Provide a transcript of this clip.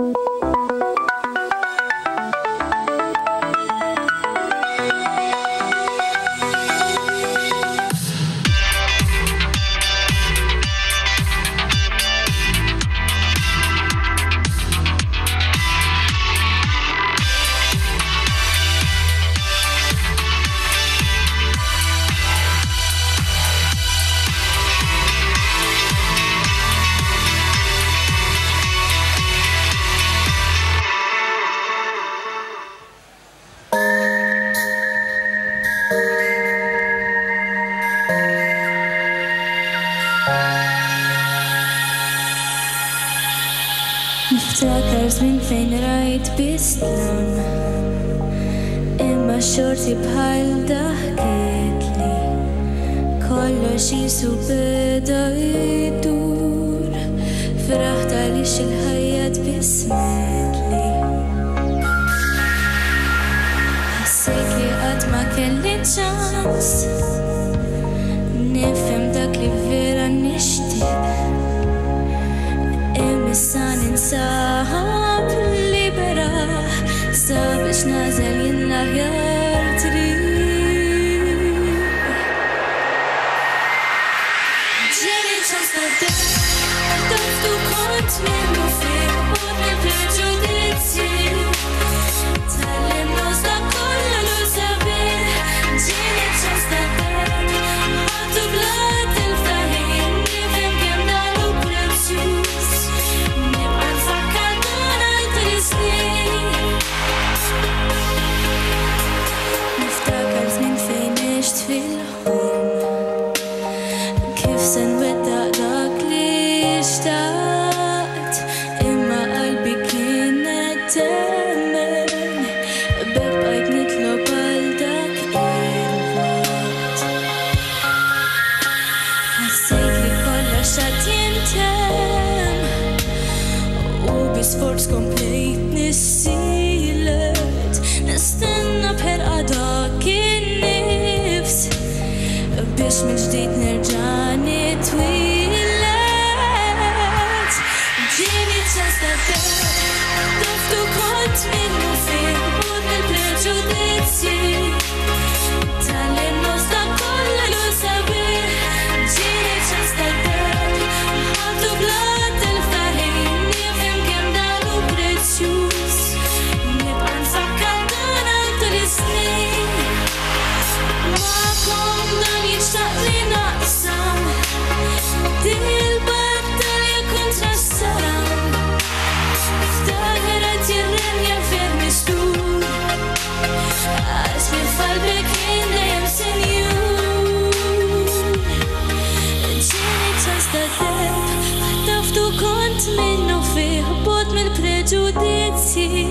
Thank you. افتكرت من فين رايت بسلم إما شورتي بحال ضحكتلي كل شي سو بدا دور فرحت علاش الحياة بسمتلي حسيتلي قد ما کلی چانس Sam libera, savage na zelenah yah. Sen wedda dak li xtaqt Imma qalbi kienet temmen Bebbajt nitlob għal dak il-wat Ħassejt li kollox għad jintem U bisforz komplejt nissilet Nistenna bħerqa dak il-nifs biex minn ġdijt nerġani between legs. Give just a Ftu kont minnu fih bot mill-preġudizzi